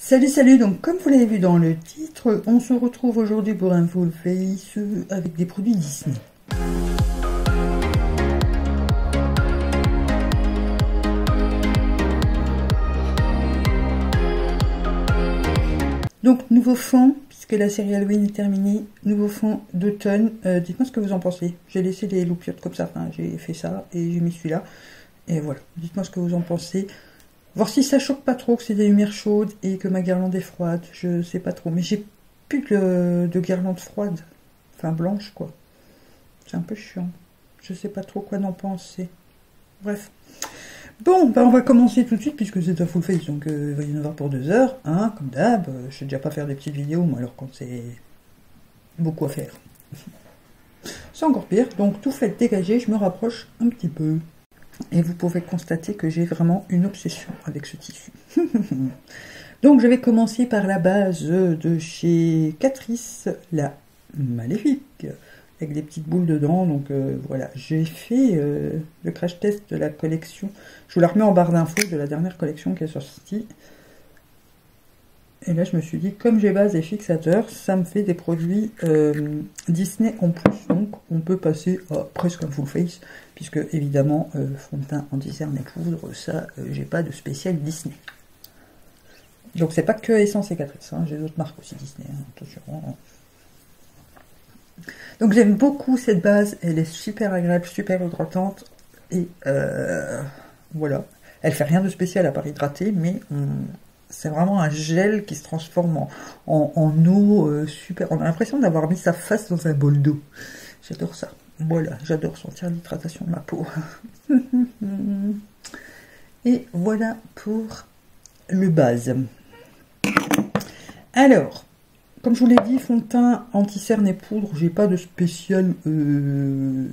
Salut, salut, donc comme vous l'avez vu dans le titre, on se retrouve aujourd'hui pour un full face avec des produits Disney. Donc, nouveau fond, puisque la série Halloween est terminée, nouveau fond d'automne. Euh, dites-moi ce que vous en pensez. J'ai laissé les loupiottes comme ça, j'ai fait ça et j'ai mis celui-là. Et voilà, dites-moi ce que vous en pensez. Voir si ça choque pas trop que c'est des lumières chaudes et que ma guirlande est froide. Je sais pas trop. Mais j'ai plus de, guirlande froide. Enfin blanche quoi. C'est un peu chiant. Je sais pas trop quoi en penser. Bref. Bon, ben on va commencer tout de suite puisque c'est un full face, donc euh, il va y en avoir pour deux heures, hein, comme d'hab. Je sais déjà pas faire des petites vidéos, moi, alors quand c'est beaucoup à faire. C'est encore pire, donc tout fait dégager, je me rapproche un petit peu. Et vous pouvez constater que j'ai vraiment une obsession avec ce tissu. Donc je vais commencer par la base de chez Catrice, la Maléfique, avec des petites boules dedans. Donc euh, voilà, j'ai fait euh, le crash test de la collection. Je vous la remets en barre d'infos de la dernière collection qui est sortie. Et là, je me suis dit, comme j'ai base et fixateur, ça me fait des produits euh, Disney en plus. Donc, on peut passer à presque un full face, puisque évidemment, euh, fond de teint anti-cerne et poudre, ça, euh, j'ai pas de spécial Disney. Donc, c'est pas que Essence et Catrice, hein, j'ai d'autres marques aussi Disney, hein. Hein. Donc, j'aime beaucoup cette base, elle est super agréable, super hydratante, et voilà. Elle fait rien de spécial à part hydrater, mais on c'est vraiment un gel qui se transforme en, eau euh, super. On a l'impression d'avoir mis sa face dans un bol d'eau. J'adore ça. Voilà, j'adore sentir l'hydratation de ma peau. Et voilà pour le base. Alors, comme je vous l'ai dit, fond teint, anti-cerne et poudre, j'ai pas de spécial euh,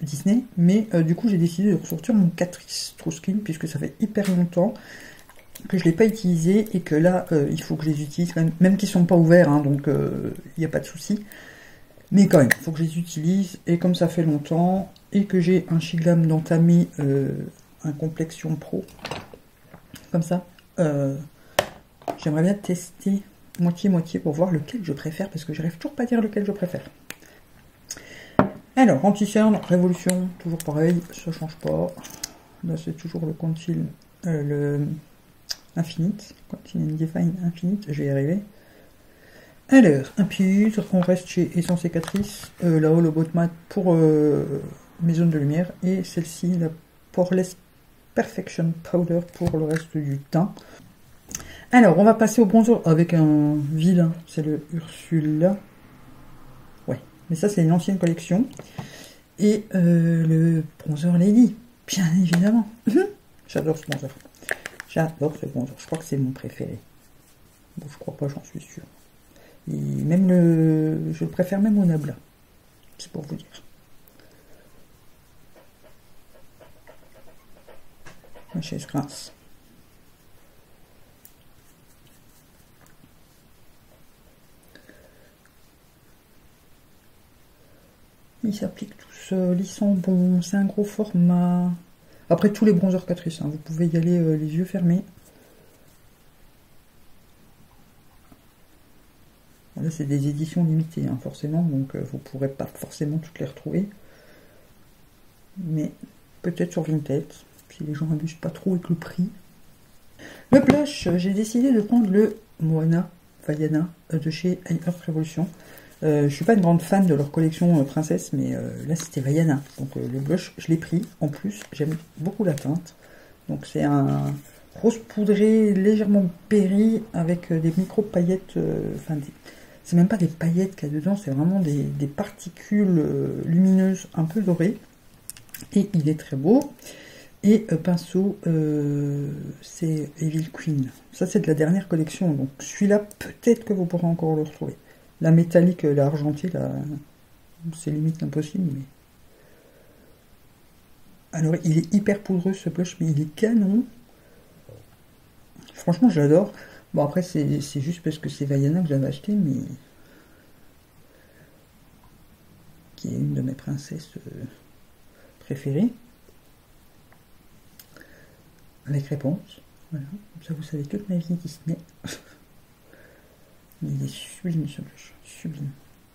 Disney, mais euh, du coup j'ai décidé de ressortir mon Catrice True puisque ça fait hyper longtemps que je ne l'ai pas utilisé et que là, euh, il faut que je les utilise, même, qu'ils ne sont pas ouverts, hein, donc il n'y a pas de souci. Mais quand même, il faut que je les utilise, et comme ça fait longtemps, et que j'ai un Shiglam d'Entami, euh, un Complexion Pro, comme ça, j'aimerais bien tester moitié-moitié pour voir lequel je préfère, parce que j'arrive toujours pas à dire lequel je préfère. Alors, anti-cerne, révolution, toujours pareil, ça change pas. Là, c'est toujours le conceal, le infinite. Continue Define infinite, je vais y arriver. Alors, impure, on reste chez Essence Cicatrice, euh, la Hollow Mat pour euh, mes zones de lumière, et celle-ci, la Poreless Perfection Powder pour le reste du teint. Alors, on va passer au bronzer avec un vilain, c'est le Ursula. Ouais, mais ça c'est une ancienne collection. Et euh, le bronzer Lady, bien évidemment. J'adore ce bronzer. J'adore ce bronzer. Je crois que c'est mon préféré. Bon, je crois pas, j'en suis sûr. Et même le, je le préfère même au Nabla. C'est pour vous dire. Ma chaise grince. Il s'applique tout seul, ils sont bons, c'est un gros format. Après, tous les bronzers Catrice, hein, vous pouvez y aller euh, les yeux fermés. Là, c'est des éditions limitées, hein, forcément, donc euh, vous ne pourrez pas forcément toutes les retrouver. Mais peut-être sur Vinted, si les gens n'abusent pas trop avec le prix. Le blush, j'ai décidé de prendre le Moana Vaiana euh, de chez Earth Revolution. Euh, je suis pas une grande fan de leur collection euh, princesse, mais euh, là c'était Vaiana. Donc le blush, je l'ai pris. En plus, j'aime beaucoup la teinte. Donc c'est un rose poudré légèrement péri avec des micro paillettes. C'est même pas des paillettes qu'il y a dedans, c'est vraiment des, particules lumineuses un peu dorées. Et il est très beau. Et pinceau, c'est Evil Queen. Ça, c'est de la dernière collection. Donc, celui-là, peut-être que vous pourrez encore le retrouver. La métallique, la argentée, c'est limite impossible. Mais... Alors, il est hyper poudreux ce blush, mais il est canon. Franchement, j'adore. Bon, après, c'est juste parce que c'est Vaiana que j'avais acheté, mais. qui est une de mes princesses euh, préférées. Avec réponse. Voilà, comme ça vous savez toute ma vie Disney. il est sublime ce blush, sublime.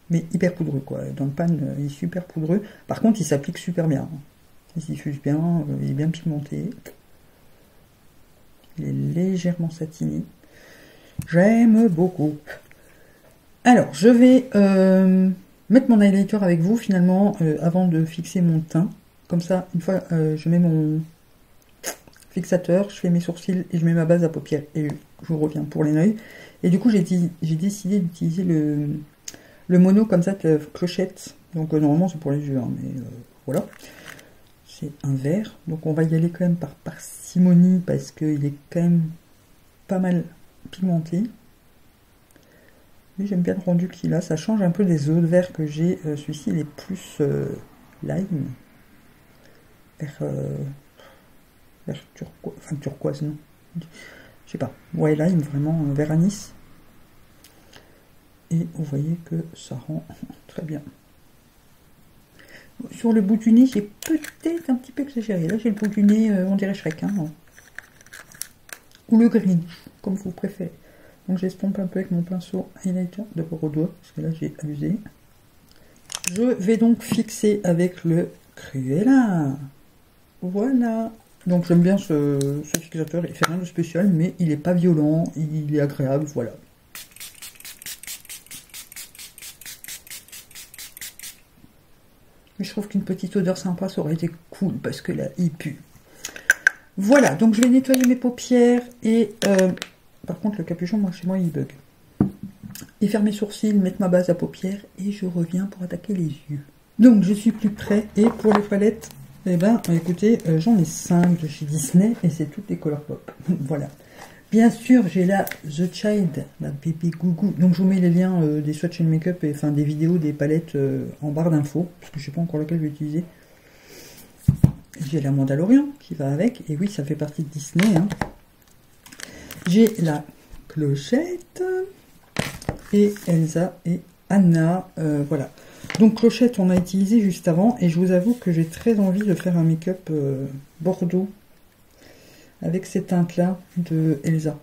Mais hyper poudreux quoi, dans le pan il est super poudreux. Par contre il s'applique super bien. Il se diffuse bien, euh, il est bien pigmenté. Il est légèrement satiné. J'aime beaucoup. Alors, je vais euh, mettre mon highlighter avec vous finalement euh, avant de fixer mon teint. Comme ça, une fois euh, je mets mon fixateur, je fais mes sourcils et je mets ma base à paupières et je vous reviens pour les l'œil. Et du coup, j'ai décidé d'utiliser le, mono comme ça, clochette. Donc normalement c'est pour les yeux, hein, mais voilà. C'est un vert. Donc on va y aller quand même par parcimonie parce qu'il est quand même pas mal pigmenté. Mais j'aime bien le rendu qu'il a. Ça change un peu des autres verts que j'ai. Euh, celui-ci, il est plus euh, lime. Vert, euh, vert turquoise. Enfin, turquoise, non. Je sais pas. Ouais, lime, vraiment, vert anis. Et vous voyez que ça rend très bien. Sur le bout du nez, j'ai peut-être un petit peu exagéré. Là, j'ai le bout du nez, on dirait Shrek. Hein. Ou le green, comme vous préférez. Donc j'estompe un peu avec mon pinceau highlighter de Bordeaux, parce que là j'ai abusé. Je vais donc fixer avec le Cruella. Voilà. Donc j'aime bien ce, fixateur, il fait rien de spécial, mais il n'est pas violent, il est agréable, voilà. Mais je trouve qu'une petite odeur sympa, ça aurait été cool, parce que là, il pue. Voilà, donc je vais nettoyer mes paupières et euh, par contre, le capuchon, moi, chez moi, il bug. Et faire mes sourcils, mettre ma base à paupières, et je reviens pour attaquer les yeux. Donc, je suis plus près, et pour les palettes, eh ben, écoutez, euh, j'en ai 5 de chez Disney, et c'est toutes les Color Pop. voilà. Bien sûr, j'ai la The Child, la bébé gougou. Donc, je vous mets les liens euh, des swatch and make-up, et enfin des vidéos, des palettes en barre d'infos, parce que je sais pas encore laquelle je vais utiliser. J'ai la Mandalorian qui va avec, et oui, ça fait partie de Disney, hein. J'ai la clochette et Elsa et Anna. Euh, voilà. Donc clochette, on a utilisé juste avant et je vous avoue que j'ai très envie de faire un make-up euh, bordeaux avec cette teinte-là de Elsa.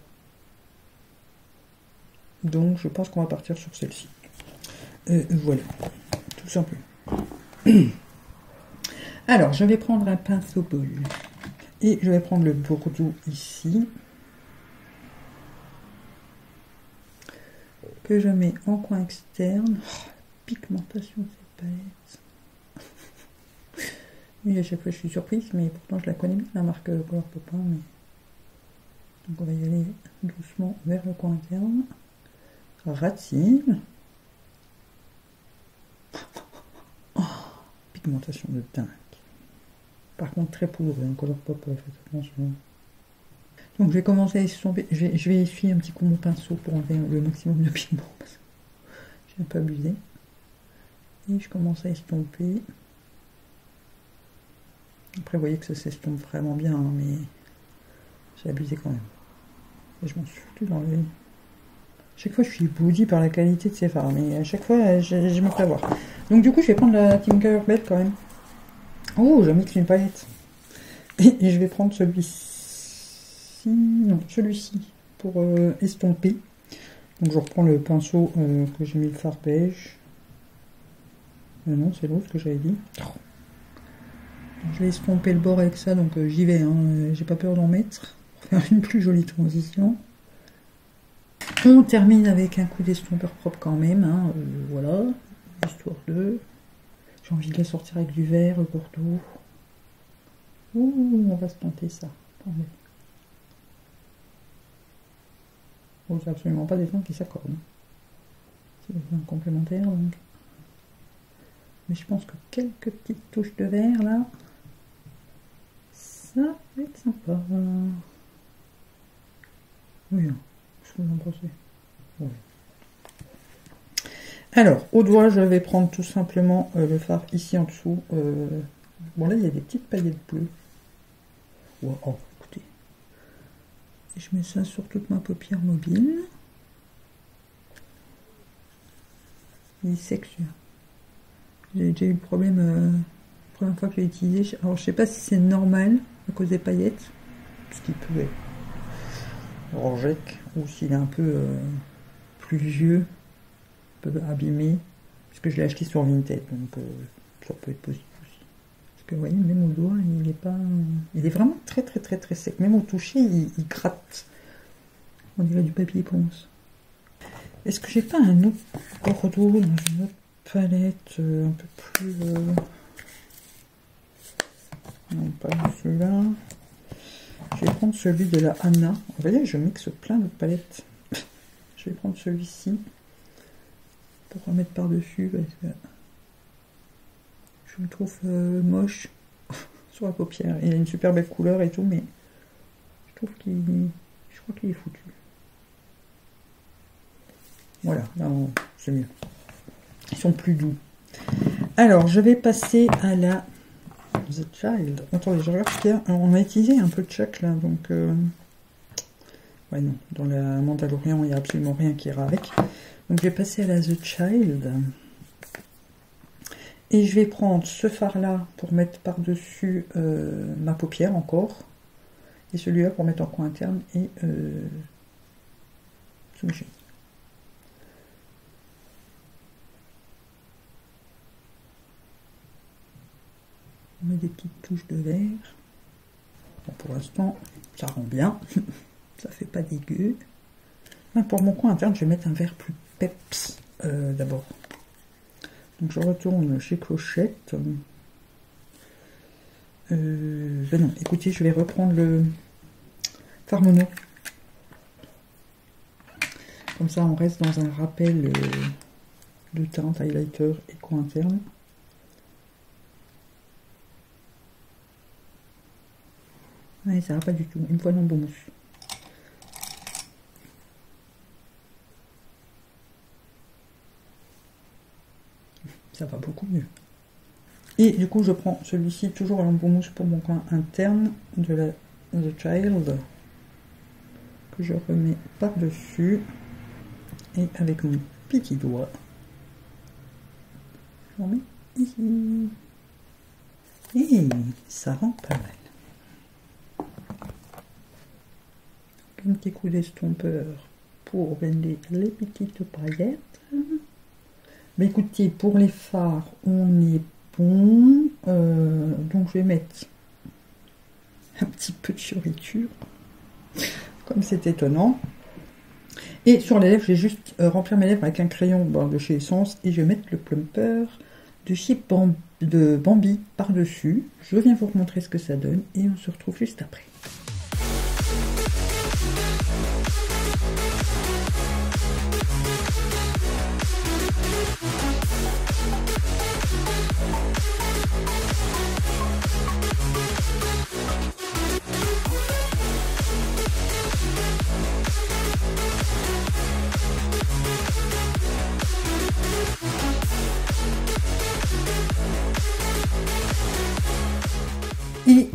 Donc je pense qu'on va partir sur celle-ci. Euh, voilà, tout simplement. Alors, je vais prendre un pinceau bol et je vais prendre le bordeaux ici. que je mets en coin externe. Oh, pigmentation de cette palette. oui, à chaque fois je suis surprise, mais pourtant je la connais bien, la marque Color Popin. Mais... Donc on va y aller doucement vers le coin interne. Ratine. Oh, pigmentation de dingue. Par contre très poudre, un Color Pop, faites attention. Donc je vais commencer à estomper, je vais, je essuyer un petit coup mon pinceau pour enlever le maximum de pigment parce que j'ai un peu abusé. Et je commence à estomper. Après vous voyez que ça s'estompe vraiment bien, hein, mais j'ai abusé quand même. Et je m'en suis foutu d'enlever. Chaque fois je suis boudi par la qualité de ces fards, mais à chaque fois je, me fais avoir. Donc du coup je vais prendre la Tinkerbell quand même. Oh, j'ai mis une palette. et je vais prendre celui-ci non, celui-ci, pour euh, estomper. Donc je reprends le pinceau euh, que j'ai mis le fard beige. Euh, non, c'est l'autre que j'avais dit. je vais estomper le bord avec ça, donc j'y vais, hein, j'ai pas peur d'en mettre. Pour faire une plus jolie transition. On termine avec un coup d'estompeur propre quand même, hein, voilà, histoire de... J'ai envie de la sortir avec du vert, le Bordeaux. Ouh, on va se tenter ça. Attendez. Bon, c'est absolument pas des tons qui s'accordent. C'est des tons complémentaires, donc. Mais je pense que quelques petites touches de vert, là, ça va être sympa. Oui, hein. je en pensez. Ouais. Alors, au doigt, je vais prendre tout simplement euh, le fard ici en dessous. Euh, bon, là, il y a des petites paillettes bleues. Oh, je mets ça sur toute ma paupière mobile. Il est J'ai déjà eu le problème euh, la première fois que j'ai utilisé. Alors je sais pas si c'est normal à cause des paillettes. Ce qui pouvait. Rorgec, ou s'il est un peu euh, plus vieux, peu abîmé, parce que je l'ai acheté sur Vinted, donc euh, ça peut être possible aussi. Parce que vous voyez, même au doigt, il est pas. Il est vraiment très très très très sec. Même au toucher, il, gratte. On dirait du papier ponce. Est-ce que j'ai pas un autre Bordeaux dans une autre palette euh, un peu plus. euh, Non, pas celui-là. Je vais prendre celui de la Anna. Vous voyez, je mixe plein de palettes. je vais prendre celui-ci pour remettre par-dessus je le trouve euh, moche sur la paupière. Il a une super belle couleur et tout, mais je trouve qu'il. Je crois qu'il est foutu. Voilà, c'est mieux. Ils sont plus doux. Alors, je vais passer à la The Child. Attendez, je regarde qu'il y a- On a utilisé un peu de chaque là, donc. euh, Ouais, non. Dans la Mandalorian, il n'y a absolument rien qui ira avec. Donc, je vais passer à la The Child. Et je vais prendre ce fard-là pour mettre par-dessus euh, ma paupière encore. Et celui-là pour mettre en coin interne et euh, chin. On met des petites touches de vert. Bon, pour l'instant, ça rend bien. ça fait pas dégueu. Pour mon coin interne, je vais mettre un vert plus peps euh, d'abord. Donc je retourne chez Clochette. Euh, ben non, écoutez, je vais reprendre le fard mono. Comme ça, on reste dans un rappel euh, de teinte, highlighter et coin interne. Ouais, ça va pas du tout. Une fois le bon mousse. Ça va beaucoup mieux. Et du coup, je prends celui-ci toujours à l'embout mousse pour mon coin interne de la The Child que je remets par-dessus et avec mon petit doigt, je remets ici. Et ça rend pas mal. Un petit coup d'estompeur pour vendre les petites paillettes. Écoutez, pour les phares, on est bon. Euh, donc je vais mettre un petit peu de fioriture. Comme c'est étonnant. Et sur les lèvres, je vais juste euh, remplir mes lèvres avec un crayon de chez Essence et je vais mettre le plumper de chez de Bambi par-dessus. Je viens vous montrer ce que ça donne et on se retrouve juste après.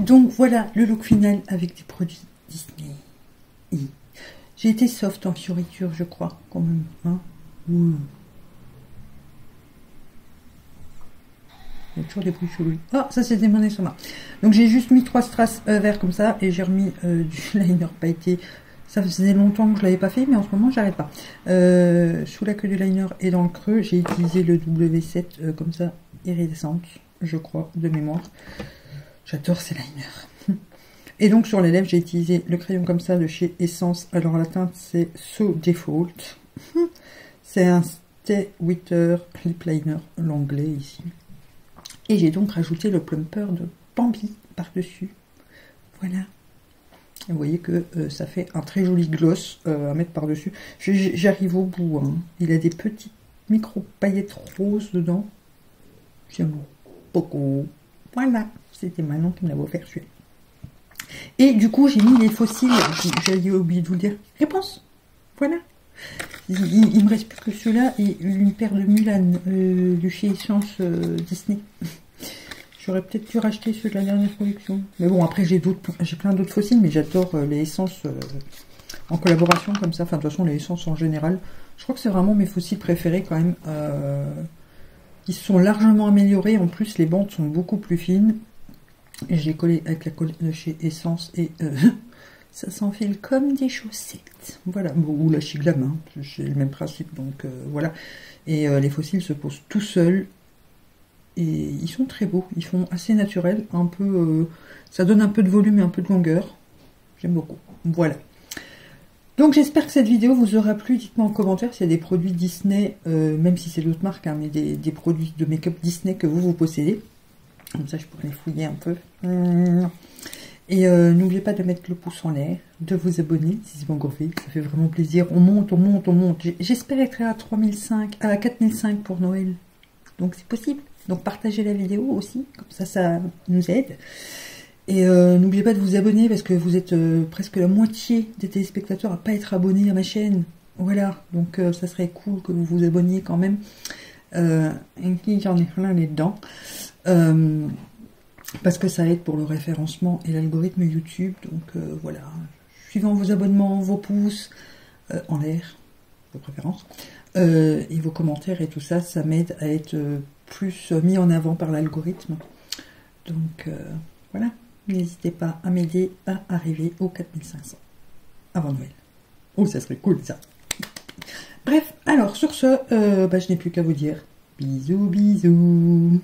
Donc voilà le look final avec des produits Disney. J'ai été soft en fioriture, je crois, quand même. Hein Ouh. Il y a toujours des bruits chelous. Ah, ça c'était mon estomac. Donc j'ai juste mis trois strass euh, verts comme ça et j'ai remis euh, du liner pailleté. Ça faisait longtemps que je l'avais pas fait, mais en ce moment j'arrête pas. Euh, sous la queue du liner et dans le creux, j'ai utilisé le W7 euh, comme ça, iridescente, je crois, de mémoire. J'adore ces liners. Et donc sur les lèvres, j'ai utilisé le crayon comme ça de chez Essence. Alors la teinte c'est So Default. C'est un Stay Witter Lip Liner, l'anglais ici. Et j'ai donc rajouté le plumper de Bambi par-dessus. Voilà. Vous voyez que euh, ça fait un très joli gloss euh, à mettre par-dessus. J'arrive au bout. hein. Il a des petites micro paillettes roses dedans. J'aime beaucoup. Voilà. C'était Manon qui me l'a offert Et du coup, j'ai mis les fossiles. J'avais oublié de vous le dire. Réponse. Voilà. Il, il- me reste plus que ceux-là et une paire de Mulan euh, de chez Essence euh, Disney. J'aurais peut-être dû racheter ceux de la dernière collection. Mais bon, après j'ai plein d'autres fossiles, mais j'adore euh, les essences en collaboration comme ça. Enfin, de toute façon, les essences en général. Je crois que c'est vraiment mes fossiles préférés quand même. Euh, ils sont largement améliorés. En plus, les bandes sont beaucoup plus fines. J'ai collé avec la colle de chez Essence et euh, Ça s'enfile comme des chaussettes. Voilà, ou la chiglam, hein. c'est le même principe, donc voilà. Et les fossiles se posent tout seuls. Et ils sont très beaux, ils font assez naturels, un peu... ça donne un peu de volume et un peu de longueur. J'aime beaucoup. Voilà. Donc j'espère que cette vidéo vous aura plu. Dites-moi en commentaire s'il y a des produits Disney, euh, même si c'est d'autres marques, hein, mais des, produits de make-up Disney que vous vous possédez. Comme ça je pourrais les fouiller un peu. Et euh, n'oubliez pas de mettre le pouce en l'air, de vous abonner si c'est pas encore fait. Ça fait vraiment plaisir. On monte, on monte, on monte. J'espère être à 3005, à 4005 pour Noël. Donc c'est possible. Donc partagez la vidéo aussi, comme ça ça nous aide. Et euh, n'oubliez pas de vous abonner parce que vous êtes euh, presque la moitié des téléspectateurs à pas être abonnés à ma chaîne. Voilà, donc euh, ça serait cool que vous vous abonniez quand même. et j'en ai plein les parce que ça aide pour le référencement et l'algorithme YouTube. Donc voilà, suivant vos abonnements, vos pouces en l'air, de préférence, et vos commentaires et tout ça, ça m'aide à être plus mis en avant par l'algorithme. Donc voilà. N'hésitez pas à m'aider à arriver aux 4500 avant Noël. Oh, ça serait cool ça. Bref, alors sur ce, euh, bah, je n'ai plus qu'à vous dire bisous, bisous.